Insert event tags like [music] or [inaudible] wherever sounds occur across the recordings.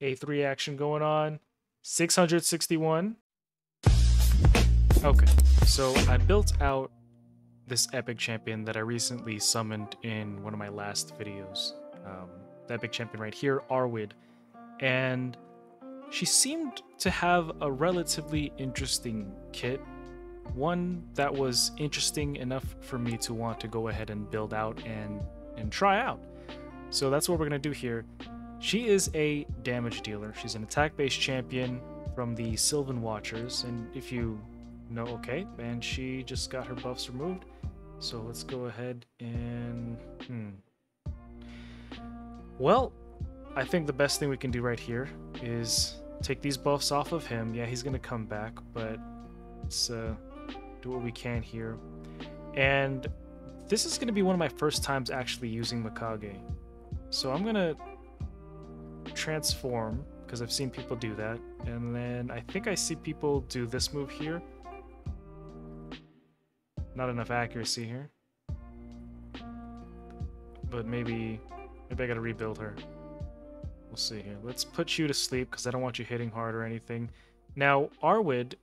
A3 action going on. 661. Okay, so I built out this epic champion that I recently summoned in one of my last videos. Um, the epic champion right here, Arwydd. And she seemed to have a relatively interesting kit. One that was interesting enough for me to want to go ahead and build out and, and try out. So that's what we're going to do here. She is a damage dealer. She's an attack-based champion from the Sylvan Watchers. And if you know, okay, and she just got her buffs removed. So let's go ahead and... Hmm. Well, I think the best thing we can do right here is take these buffs off of him. Yeah, he's going to come back, but let's uh, do what we can here. And this is going to be one of my first times actually using Mikage. So I'm going to transform, because I've seen people do that. And then I think I see people do this move here. Not enough accuracy here. But maybe, maybe I gotta rebuild her. We'll see here. Let's put you to sleep because I don't want you hitting hard or anything. Now, Arwydd,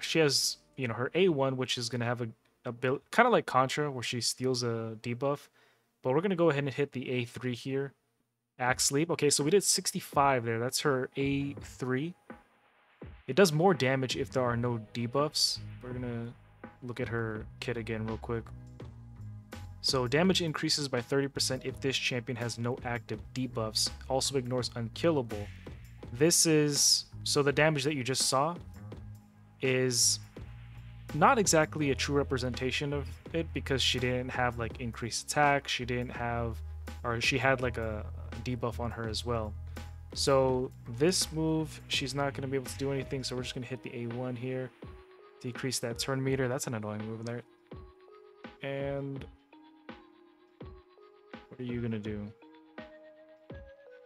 she has, you know, her A1, which is to have a, a build, kind of like Contra, where she steals a debuff. But we're to go ahead and hit the A3 here. Axe Leap. Okay, so we did 65 there. That's her A3. It does more damage if there are no debuffs. We're to look at her kit again real quick. So damage increases by 30% if this champion has no active debuffs. Also ignores unkillable. This is so the damage that you just saw is not exactly a true representation of it because she didn't have like increased attack, she didn't have or she had like a debuff on her as well. So this move, she's not going to be able to do anything, so we're just going to hit the A1 here. Decrease that turn meter. That's an annoying move there. And what are you gonna do?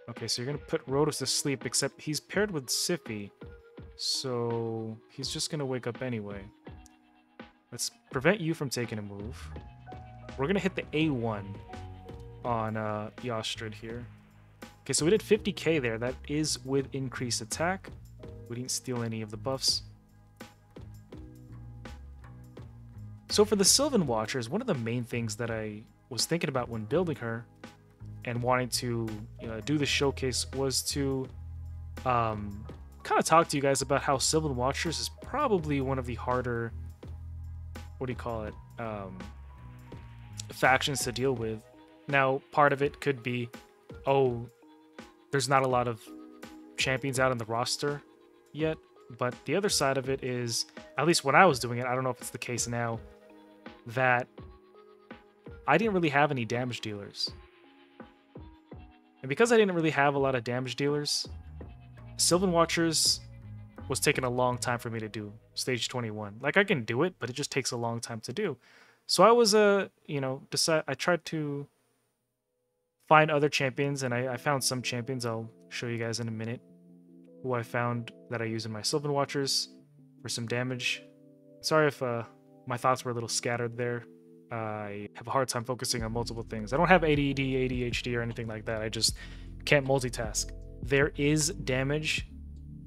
Okay, so you're gonna put Rotos to sleep, except he's paired with Siphi, so he's just gonna wake up anyway. Let's prevent you from taking a move. We're gonna hit the A1 on uh, Yostrid here. Okay, so we did 50k there. That is with increased attack. We didn't steal any of the buffs. So for the Sylvan Watchers, one of the main things that I was thinking about when building her and wanting to you know, do the showcase was to um, kind of talk to you guys about how Sylvan Watchers is probably one of the harder, what do you call it, um, factions to deal with. Now, part of it could be, oh, there's not a lot of champions out in the roster yet, but the other side of it is, at least when I was doing it, I don't know if it's the case now, that I didn't really have any damage dealers. And because I didn't really have a lot of damage dealers, Sylvan Watchers was taking a long time for me to do, stage 21. Like, I can do it, but it just takes a long time to do. So I was, uh, you know, decide I tried to find other champions, and I, I found some champions I'll show you guys in a minute, who I found that I use in my Sylvan Watchers for some damage. Sorry if uh, my thoughts were a little scattered there. I have a hard time focusing on multiple things. I don't have ADD, ADHD, or anything like that. I just can't multitask. There is damage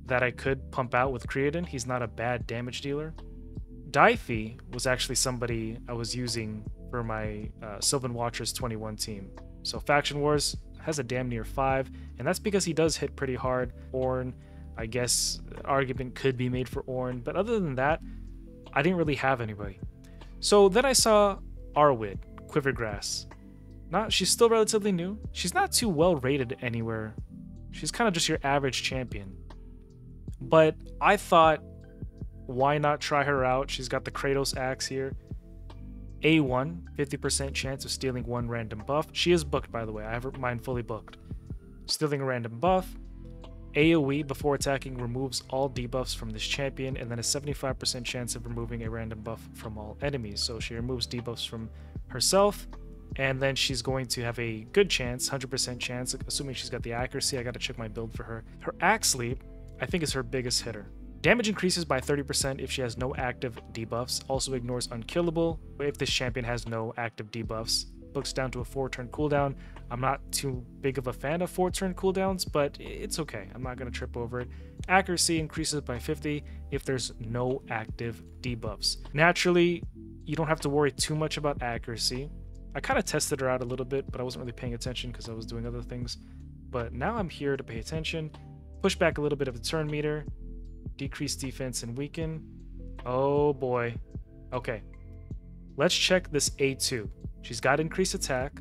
that I could pump out with Criodan. He's not a bad damage dealer. Daithi was actually somebody I was using for my uh, Sylvan Watchers 21 team. So Faction Wars has a damn near 5, and that's because he does hit pretty hard. Orn, I guess, argument could be made for Orn, but other than that, I didn't really have anybody. So then I saw Arwydd, Quivergrass. Not, she's still relatively new. She's not too well rated anywhere. She's kind of just your average champion. But I thought, why not try her out? She's got the Kratos axe here. A1, 50% chance of stealing one random buff. She is booked, by the way. I have mine fully booked. Stealing a random buff. AoE before attacking removes all debuffs from this champion, and then a 75% chance of removing a random buff from all enemies. So she removes debuffs from herself, and then she's going to have a good chance, 100% chance, assuming she's got the accuracy. I gotta check my build for her. Her Axe Leap, I think, is her biggest hitter. Damage increases by 30% if she has no active debuffs, also ignores unkillable if this champion has no active debuffs, notebooks down to a four turn cooldown. I'm not too big of a fan of four turn cooldowns, but it's okay. I'm not going to trip over it. Accuracy increases by 50 if there's no active debuffs. Naturally, you don't have to worry too much about accuracy. I kind of tested her out a little bit, but I wasn't really paying attention because I was doing other things. But now I'm here to pay attention. Push back a little bit of the turn meter. Decrease defense and weaken. Oh boy. Okay. Let's check this A2. She's got increased attack.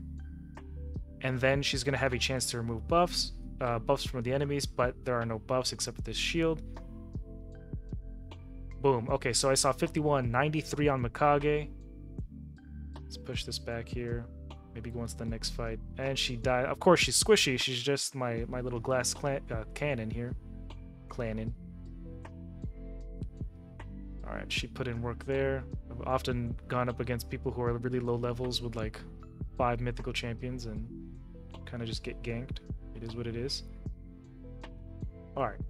And then she's going to have a chance to remove buffs. Uh, buffs from the enemies, but there are no buffs except this shield. Boom. Okay, so I saw 51, 93 on Mikage. Let's push this back here. Maybe go into the next fight. And she died. Of course, she's squishy. She's just my, my little glass clan, uh, cannon here. Clannon. Alright, she put in work there. I've often gone up against people who are really low levels with like five mythical champions and kind of just get ganked. It is what it is. Alright.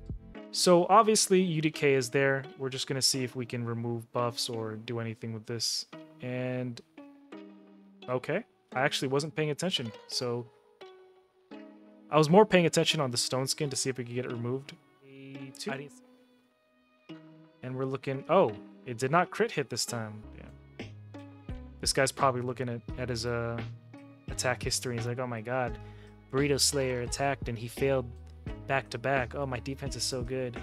So obviously UDK is there. We're just going to see if we can remove buffs or do anything with this. And... Okay. I actually wasn't paying attention, so... I was more paying attention on the stone skin to see if we could get it removed. Two. And we're looking... Oh, it did not crit hit this time. Yeah. This guy's probably looking at, at his uh, attack history. He's like, oh my god, Burrito Slayer attacked and he failed back to back. Oh, my defense is so good.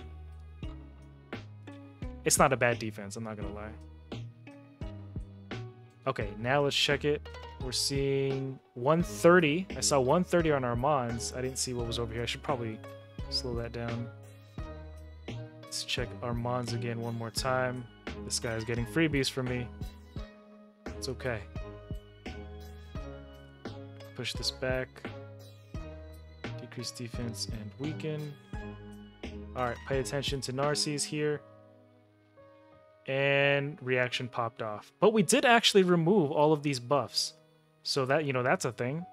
It's not a bad defense, I'm not gonna lie. Okay, now let's check it. We're seeing 130. I saw 130 on Armand's. I didn't see what was over here. I should probably slow that down. Let's check Armand's again one more time. This guy is getting freebies from me. It's okay. Push this back. Decrease defense and weaken. Alright, pay attention to Narcisse here. And reaction popped off. But we did actually remove all of these buffs. So that, you know, that's a thing.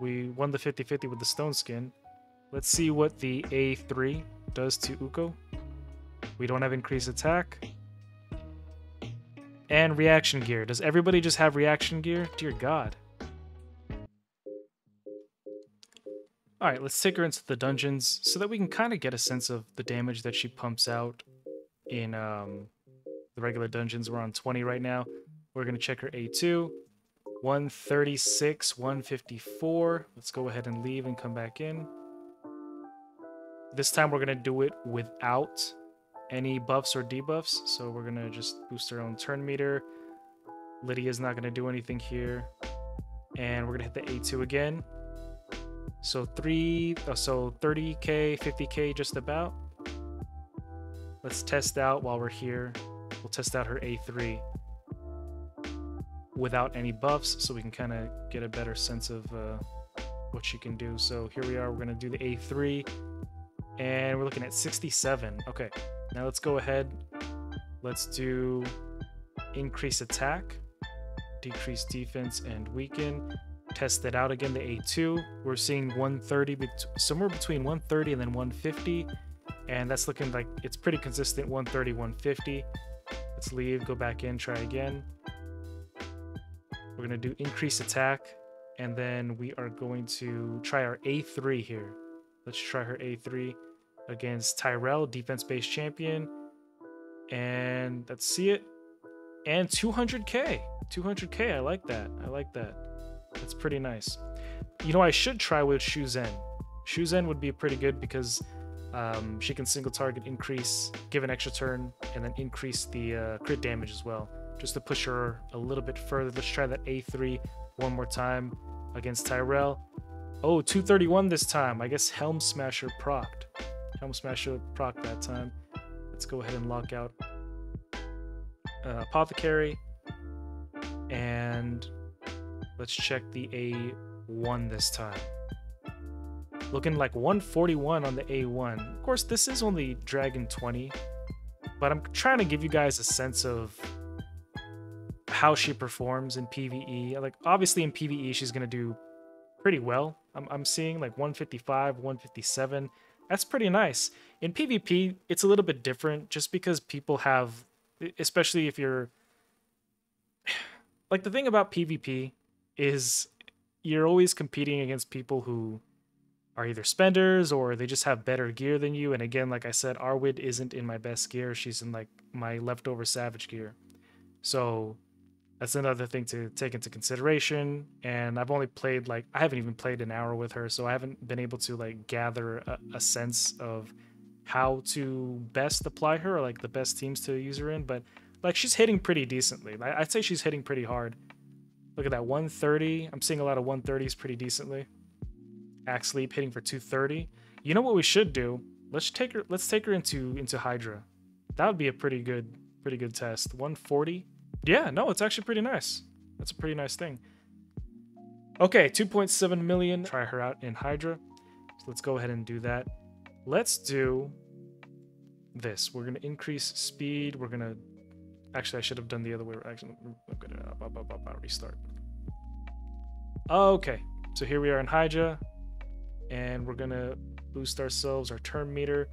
We won the 50-50 with the stone skin. Let's see what the A3 does to Uko. We don't have increased attack. And reaction gear. Does everybody just have reaction gear? Dear God. Alright, let's take her into the dungeons so that we can kind of get a sense of the damage that she pumps out in um, the regular dungeons. We're on 20 right now. We're going to check her A2. 136, 154. Let's go ahead and leave and come back in. This time we're going to do it without any buffs or debuffs. So we're going to just boost our own turn meter. Lydia's not going to do anything here. And we're going to hit the A2 again. So three, oh, so 30k, 50k, just about. Let's test out while we're here. We'll test out her A3 without any buffs so we can kind of get a better sense of uh, what she can do. So here we are, we're to do the A3 and we're looking at 67. Okay, now let's go ahead. Let's do increase attack, decrease defense, and weaken. Test it out again, the A2. We're seeing 130, somewhere between 130 and then 150. And that's looking like it's pretty consistent, 130, 150. Let's leave, go back in, try again. We're going to do increase attack, and then we are going to try our A3 here. Let's try her A3 against Tyrell, defense-based champion. And let's see it. And 200k. 200k, I like that. I like that. That's pretty nice. You know, I should try with Shuzen. Shuzen would be pretty good because um, she can single target, increase, give an extra turn, and then increase the uh, crit damage as well just to push her a little bit further. Let's try that A3 one more time against Tyrell. Oh, 231 this time. I guess Helm Smasher procced. Helm Smasher proc that time. Let's go ahead and lock out uh, Apothecary. And let's check the A1 this time. Looking like 141 on the A1. Of course, this is only Dragon 20, but I'm trying to give you guys a sense of how she performs in PvE. Like obviously in PvE she's gonna do pretty well. I'm I'm seeing like 155, 157. That's pretty nice. In PvP, it's a little bit different just because people have especially if you're [sighs] like the thing about PvP is you're always competing against people who are either spenders or they just have better gear than you. And again, like I said, Arwydd isn't in my best gear. She's in like my leftover savage gear. So that's another thing to take into consideration. And I've only played like I haven't even played an hour with her, so I haven't been able to like gather a, a sense of how to best apply her or like the best teams to use her in. But like she's hitting pretty decently. I'd say she's hitting pretty hard. Look at that 130. I'm seeing a lot of 130s pretty decently. Axe Leap hitting for 230. You know what we should do? Let's take her let's take her into into Hydra. That would be a pretty good pretty good test. 140. Yeah, no, it's actually pretty nice. That's a pretty nice thing. Okay, 2.7 million. Try her out in Hydra. So let's go ahead and do that. Let's do this. We're gonna increase speed. We're gonna actually I should have done the other way. Actually, I'm gonna uh, restart. Okay, so here we are in Hydra and we're gonna boost ourselves our turn meter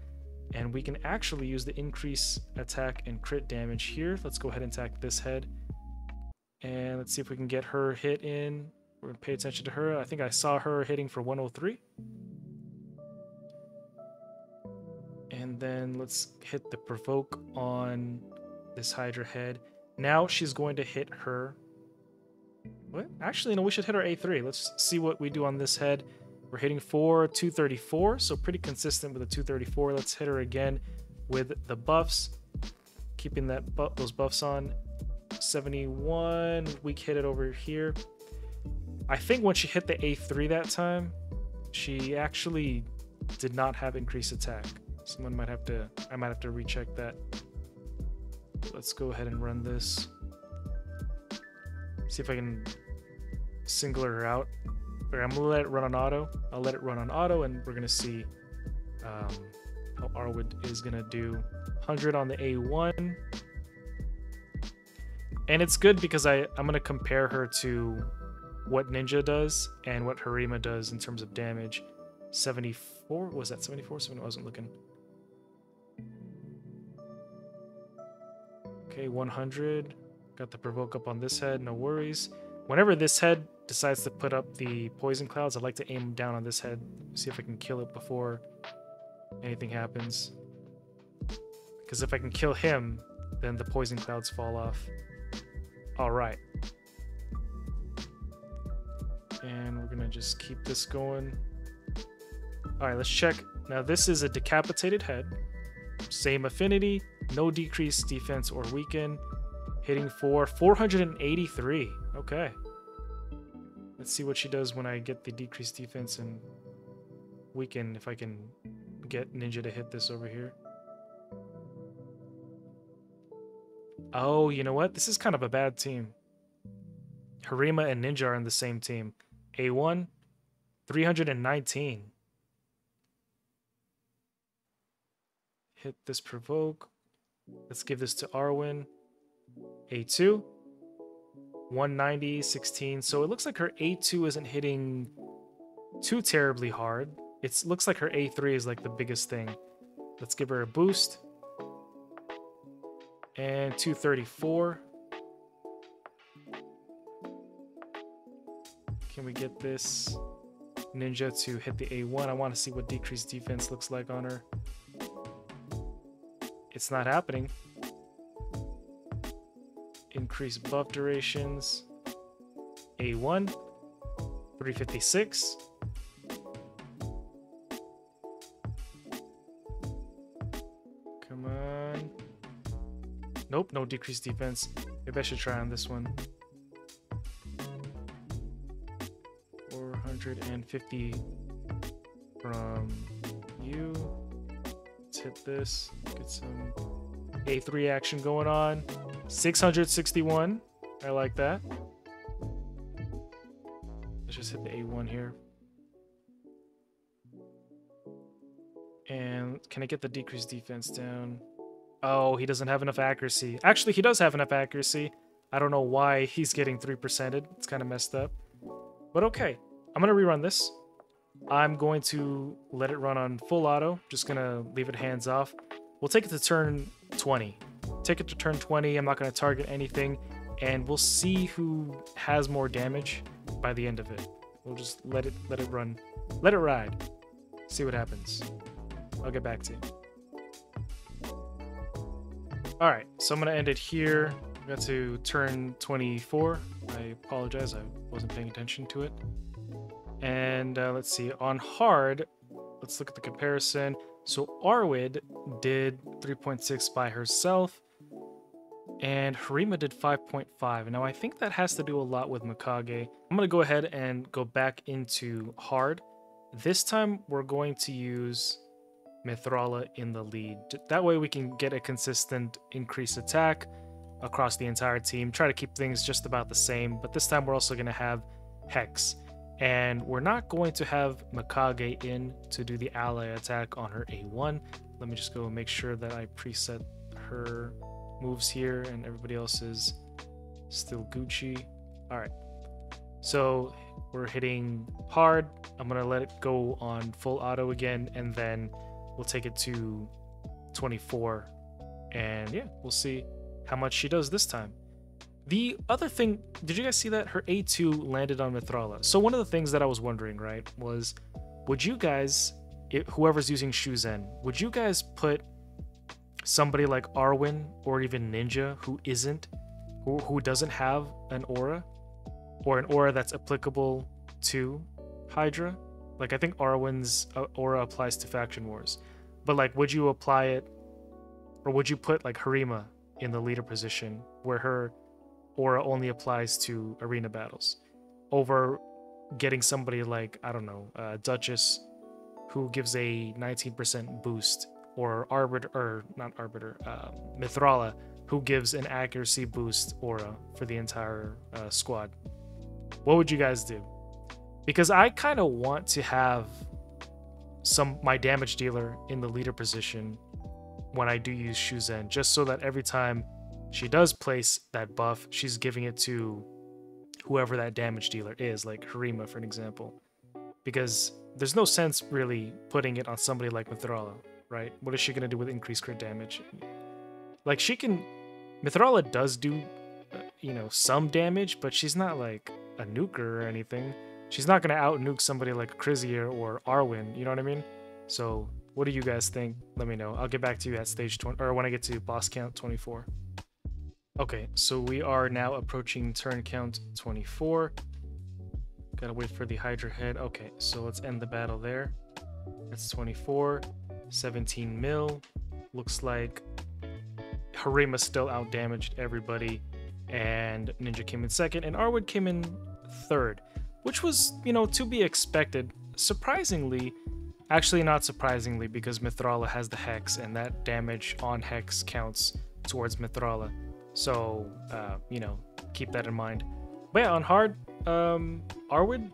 and we can actually use the increase attack and crit damage here. Let's go ahead and attack this head. And let's see if we can get her hit in. We're gonna pay attention to her. I think i saw her hitting for 103 and then let's hit the provoke on this hydra head. Now she's going to hit her. What? Actually no we should hit her a3 let's see what we do on this head we're hitting for 234, so pretty consistent with the 234. Let's hit her again with the buffs, keeping that bu those buffs on. 71, weak hit it over here. I think when she hit the A3 that time, she actually did not have increased attack. Someone might have to, I might have to recheck that. Let's go ahead and run this. See if I can single her out. I'm gonna let it run on auto. I'll let it run on auto, and we're gonna see um, how Arwydd is gonna do. 100 on the A1, and it's good because I I'm gonna compare her to what Ninja does and what Harima does in terms of damage. 74 was that 74? 70 I wasn't looking. Okay, 100. Got the provoke up on this head, no worries. Whenever this head decides to put up the poison clouds, I'd like to aim down on this head, see if I can kill it before anything happens. Because if I can kill him, then the poison clouds fall off. Alright. And we're gonna just keep this going. Alright, let's check. Now this is a decapitated head. Same affinity, no decreased defense or weaken. Hitting for 483. Okay. Let's see what she does when I get the decreased defense and weaken if I can get Ninja to hit this over here. Oh, you know what? This is kind of a bad team. Harima and Ninja are in the same team. A1, 319. Hit this provoke. Let's give this to Arwen. A2, 190, 16. So it looks like her A2 isn't hitting too terribly hard. It looks like her A3 is like the biggest thing. Let's give her a boost. And 234. Can we get this ninja to hit the A1? I want to see what decreased defense looks like on her. It's not happening increase buff durations. A1, 356. Come on. Nope, no decreased defense. Maybe I should try on this one. 450 from you. Let's hit this. Get some A3 action going on. 661. I like that. Let's just hit the A1 here. And can I get the decreased defense down? Oh, he doesn't have enough accuracy. Actually, he does have enough accuracy. I don't know why he's getting 3%ed. It's kind of messed up. But okay, I'm going to rerun this. I'm going to let it run on full auto. Just going to leave it hands off. We'll take it to turn 20 take it to turn 20. I'm not going to target anything, and we'll see who has more damage by the end of it. We'll just let it let it run. Let it ride. See what happens. I'll get back to you. All right, so I'm gonna end it here. I got to turn 24. I apologize, I wasn't paying attention to it. And uh, let's see, on hard, let's look at the comparison. So Arwydd did 3.6 by herself, and Harima did 5.5. Now I think that has to do a lot with Mikage. I'm gonna go ahead and go back into hard. This time we're going to use Mithrala in the lead. That way we can get a consistent increased attack across the entire team. Try to keep things just about the same, but this time we're also to have Hex. And we're not going to have Mikage in to do the ally attack on her A1. Let me just go make sure that I preset her moves here and everybody else is still Gucci. All right. So we're hitting hard. I'm going to let it go on full auto again and then we'll take it to 24 and yeah we'll see how much she does this time the other thing did you guys see that her a2 landed on Mithrala. so one of the things that i was wondering right was would you guys whoever's using shuzen would you guys put somebody like arwen or even ninja who isn't who, who doesn't have an aura or an aura that's applicable to hydra like I think Arwen's uh, aura applies to faction wars, but like, would you apply it, or would you put like Harima in the leader position where her aura only applies to arena battles, over getting somebody like I don't know uh, Duchess, who gives a 19% boost, or Arbiter or not Arbiter, uh, Mithrala, who gives an accuracy boost aura for the entire uh, squad. What would you guys do? because I kind of want to have some my damage dealer in the leader position when I do use Shuzen, just so that every time she does place that buff, she's giving it to whoever that damage dealer is, like Harima, for an example. Because there's no sense really putting it on somebody like Mithrala, right? What is she gonna do with increased crit damage? Like she can, Mithrala does do, uh, you know, some damage, but she's not like a nuker or anything she's not gonna out nuke somebody like Krizier or Arwen. You know what I mean? So what do you guys think? Let me know. I'll get back to you at stage 20 or when I get to boss count 24. Okay, so we are now approaching turn count 24. Gotta wait for the Hydra head. Okay, so let's end the battle there. That's 24. 17 mil. Looks like Harima still out damaged everybody. And Ninja came in second, and Arwood came in third which was, you know, to be expected. Surprisingly, actually not surprisingly, because Mithrala has the Hex, and that damage on Hex counts towards Mithrala. So, uh, you know, keep that in mind. But yeah, on hard, um, Arwood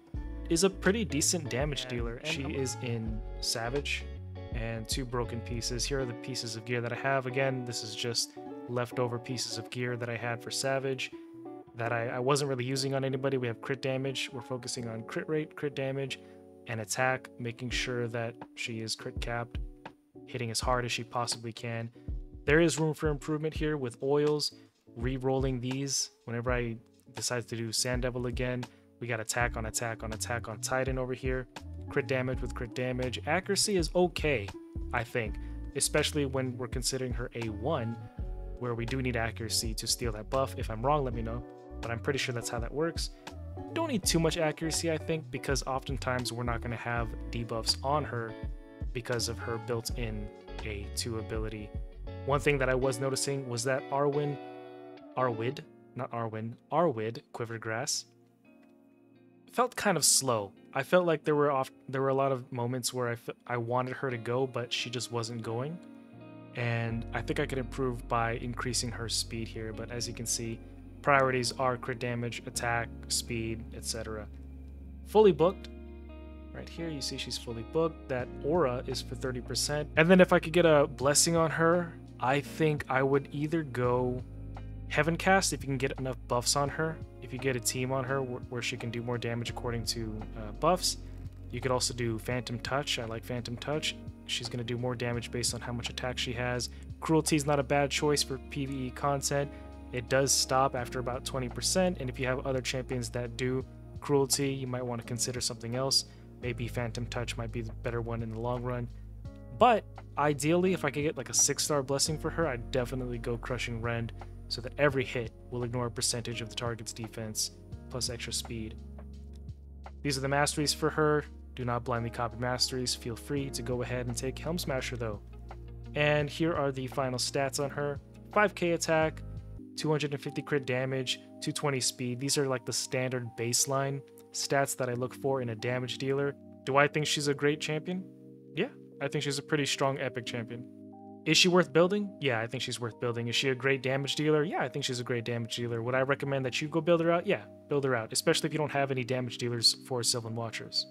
is a pretty decent damage dealer. She is in Savage and two broken pieces. Here are the pieces of gear that I have. Again, this is just leftover pieces of gear that I had for Savage that I, I wasn't really using on anybody. We have crit damage. We're focusing on crit rate, crit damage, and attack, making sure that she is crit capped, hitting as hard as she possibly can. There is room for improvement here with oils, re-rolling these whenever I decide to do Sand Devil again. We got attack on attack on attack on Titan over here. Crit damage with crit damage. Accuracy is okay, I think, especially when we're considering her A1, where we do need accuracy to steal that buff. If I'm wrong, let me know but I'm pretty sure that's how that works. Don't need too much accuracy, I think, because oftentimes we're not going to have debuffs on her because of her built-in A2 ability. One thing that I was noticing was that Arwin, Arwydd, not Arwin, Arwydd, Quivered Grass, felt kind of slow. I felt like there were off there were a lot of moments where I, I wanted her to go, but she just wasn't going. And I think I could improve by increasing her speed here, but as you can see, Priorities are crit damage, attack, speed, etc. Fully booked. Right here, you see she's fully booked. That aura is for 30%. And then if I could get a blessing on her, I think I would either go Heaven Cast if you can get enough buffs on her. If you get a team on her where, she can do more damage according to uh, buffs. You could also do Phantom Touch. I like Phantom Touch. She's going to do more damage based on how much attack she has. Cruelty is not a bad choice for PvE content. It does stop after about 20%, and if you have other champions that do Cruelty, you might want to consider something else. Maybe Phantom Touch might be the better one in the long run. But ideally, if I could get like a six star blessing for her, I'd definitely go Crushing Rend so that every hit will ignore a percentage of the target's defense plus extra speed. These are the masteries for her. Do not blindly copy masteries. Feel free to go ahead and take Helm Smasher though. And here are the final stats on her 5k attack, 250 crit damage, 220 speed. These are like the standard baseline stats that I look for in a damage dealer. Do I think she's a great champion? Yeah, I think she's a pretty strong epic champion. Is she worth building? Yeah, I think she's worth building. Is she a great damage dealer? Yeah, I think she's a great damage dealer. Would I recommend that you go build her out? Yeah, build her out, especially if you don't have any damage dealers for Sylvan Watchers.